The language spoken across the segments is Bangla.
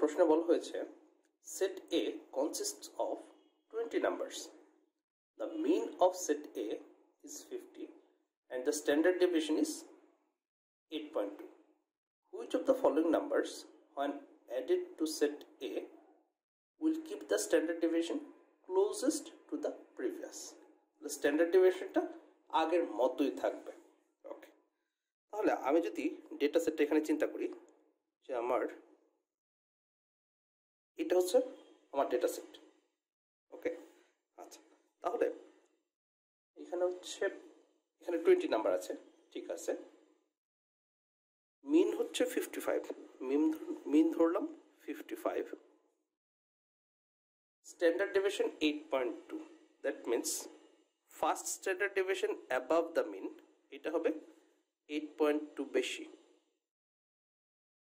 প্রশ্নে বলা হয়েছে set A consist of twenty numbers the mean of set A is fifty and the standard division is eight point two which of the following numbers when added to set A will keep the standard deviation closest to the previous standard deviationটা আগের মতোই থাকবে। ওকে তাহলে আমি যদি ডেটা সেটটা এখানে চিন্তা করি যে আমার এটা হচ্ছে আমার ডেটা সেট ওকে আচ্ছা তাহলে এখানে হচ্ছে, এখানে টোয়েন্টি নাম্বার আছে, ঠিক আছে? মিন হচ্ছে ফিফটি ফাইভ মিন মিন ধরলাম fifty five standard division eight point two that means first standard division above the mean এটা হবে এইট পয়েন্ট টু বেশি।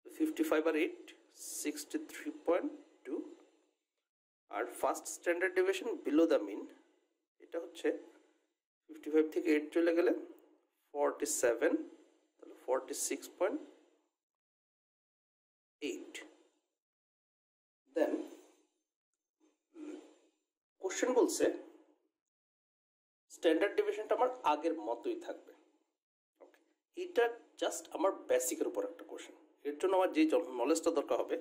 Fifty five R eight sixty three point two R first standard division below the mean এটা হচ্ছে ফিফটি ফাইভ থেকে এইট চলে গেলে ফর্টি সেভেন তাহলে forty six point eight then question বলছে স্ট্যান্ডার্ড ডিভিশনটা আমার আগের মতোই থাকবে। এটা জাস্ট আমার বেসিকের উপর একটা কোশ্চেন এর জন্য আমার যে নলেজটা দরকার হবে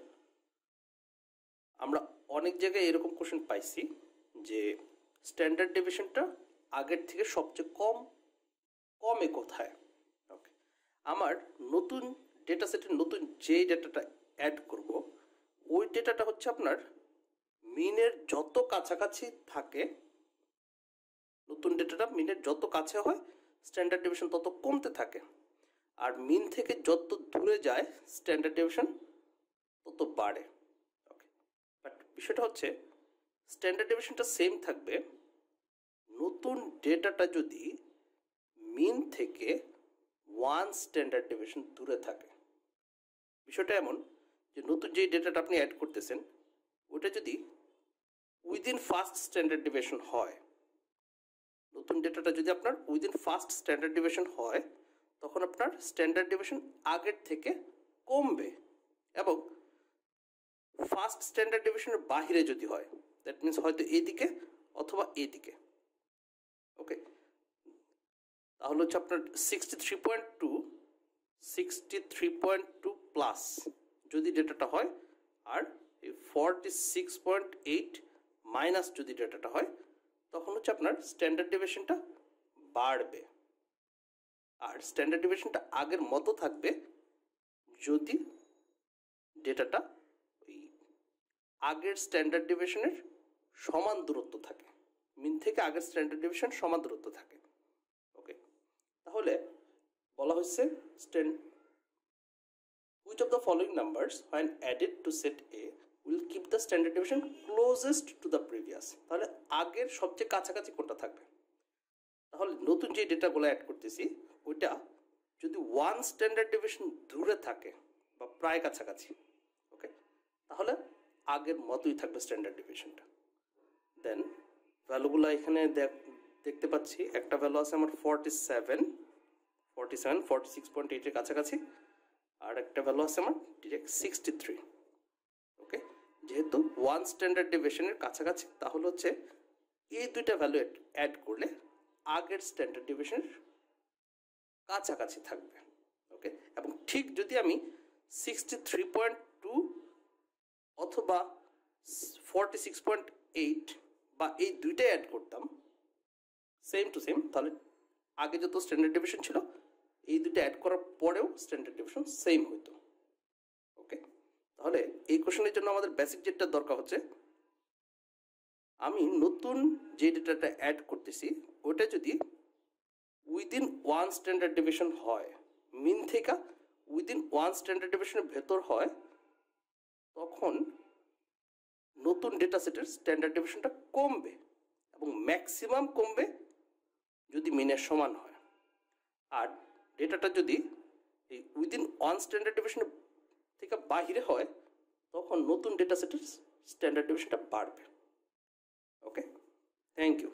আমরা অনেক জায়গায় এরকম কোশ্চেন পাইছি যে স্ট্যান্ডার্ড ডিভিশনটা আগের থেকে সবচেয়ে কম, কমে কোথায়? ওকে আমার নতুন ডেটা সেটের নতুন যে ডেটাটা অ্যাড করব, ওই ডেটাটা হচ্ছে আপনার মিনের যত কাছাকাছি থাকে, নতুন ডেটাটা মিনের যত কাছে হয় স্ট্যান্ডার্ড ডিভিশন তত কমতে থাকে। আর মিন থেকে যত দূরে যায় স্ট্যান্ডার্ড ডিভিশন তত বাড়ে। বিষয়টা হচ্ছে স্ট্যান্ডার্ড ডিভিশনটা সেম থাকবে। নতুন ডেটাটা যদি মিন থেকে ওয়ান স্ট্যান্ডার্ড ডিভিশন দূরে থাকে। বিষয়টা এমন যে নতুন যে ডেটাটা আপনি অ্যাড করতেছেন ওটা যদি উইদিন ফার্স্ট স্ট্যান্ডার্ড ডিভিশন হয়, নতুন ডেটাটা যদি আপনার উইদিন ফার্স্ট স্ট্যান্ডার্ড ডিভিশন হয়, তখন আপনার স্ট্যান্ডার্ড ডিভিশন আগের থেকে কমবে এবং ফার্স্ট স্ট্যান্ডার্ড ডিভিশনের বাহিরে যদি হয় দ্যাট মিনস হয়তো এদিকে অথবা এদিকে। ওকে তাহলে হচ্ছে আপনার sixty three point two sixty three point two plus যদি ডেটাটা হয়, আর forty six point eight minus যদি ডেটাটা হয়, তখন হচ্ছে আপনার স্ট্যান্ডার্ড ডিভিশনটা বাড়বে। আর স্ট্যান্ডার্ড ডিভিশনটা আগের মতো থাকবে যদি ডেটাটা আগের স্ট্যান্ডার্ড ডিভিশনের সমান দূরত্ব থাকে। মিন থেকে আগের স্ট্যান্ডার্ড ডিভিশন সমান দূরত্ব থাকে। ওকে তাহলে বলা হয়েছে stand which of the following numbers when added to set A will keep the standard division closest to the previous তাহলে আগের সবচেয়ে কাছাকাছি কোনটা থাকবে? তাহলে নতুন যে ডেটাগুলো অ্যাড করতেছি, ওইটা যদি ওয়ান স্ট্যান্ডার্ড ডিভিশন দূরে থাকে বা প্রায় কাছাকাছি ওকে তাহলে আগের মতোই থাকবে স্ট্যান্ডার্ড ডিভিশনটা দেন ভ্যালুগুলো এখানে দেখতে পাচ্ছি, একটা ভ্যালু আছে আমার forty seven forty seven forty six point এইটের কাছাকাছি, আর একটা ভ্যালু আছে আমার ডিরেক্ট সিক্সটি থ্রি ওকে যেহেতু ওয়ান স্ট্যান্ডার্ড ডিভিশনের কাছাকাছি, তাহলে হচ্ছে এই দুইটা ভ্যালু অ্যাড করলে আগের স্ট্যান্ডার্ড ডিভিশনের কাছাকাছি থাকবে ওকে এবং ঠিক যদি আমি সিক্সটি থ্রি পয়েন্ট অথবা ফর্টি সিক্স পয়েন্ট এইট বা এই দুইটাই অ্যাড করতাম সেম টু সেম তাহলে আগে যত স্ট্যান্ডার্ড ডিভিশন ছিল, এই দুটো অ্যাড করার পরেও স্ট্যান্ডার্ড ডিভিশন সেম হইতো। ওকে তাহলে এই কোশ্চেনের জন্য আমাদের বেসিক যেটা দরকার হচ্ছে, আমি নতুন যে ডেটাটা অ্যাড করতেছি, ওটা যদি উইদিন ওয়ান স্ট্যান্ডার্ড ডিভিশন হয় মিন থেকে উইদিন ওয়ান স্ট্যান্ডার্ড ডিভিশনের ভেতর হয় তখন নতুন ডেটা সেটের স্ট্যান্ডার্ড ডিভিশনটা কমবে এবং ম্যাক্সিমাম কমবে যদি মিনের সমান হয়। আর ডেটাটা যদি এই উইদিন ওয়ান স্ট্যান্ডার্ড ডিভিশনের থেকে বাহিরে হয়, তখন নতুন ডেটা সেটের স্ট্যান্ডার্ড ডিভিশনটা বাড়বে। Okay thank you